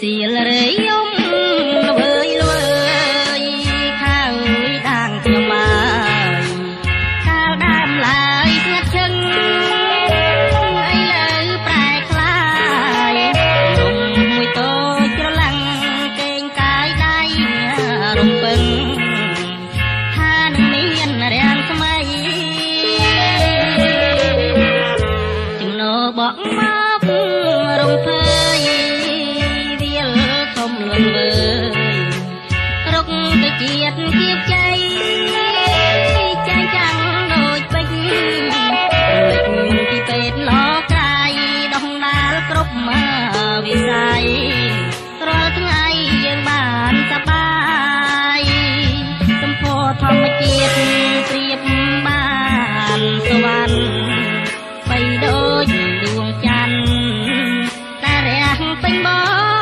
សៀលរេយំលវើយលវើយខាងដាងខ្ញុំអើយកាលដើមឡើយស្ងាត់ឈឹងអីលើប្រែខ្លាយលំមួយតូចច្រឡាំងកេងកាយដៃរំពឹងថានឹងមានរាំងថ្មីចំណោបបក់មក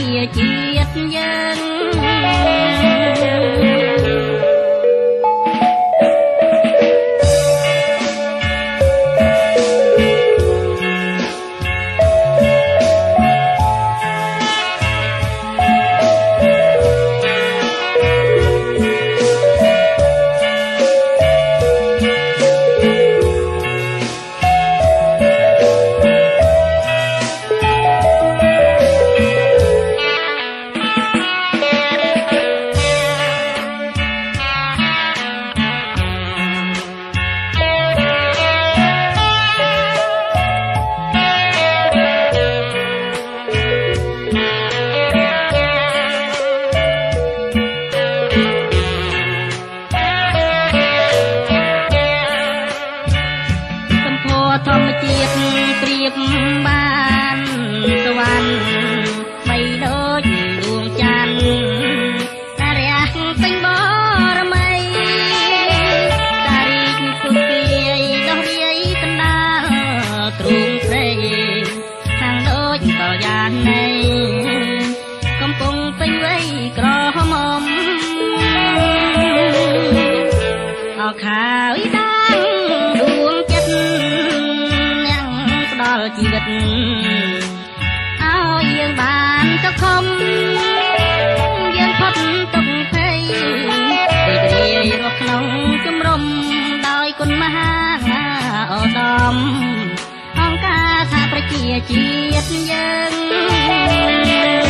chia chiết dân ជីវិតឲ្យយើងបានទៅខំយើងផុតទុកភ័យពីគ្រារស់ក្នុងជំរំដោយគុណមហាអូដំអង្គការថាប្រជាជាតិយើង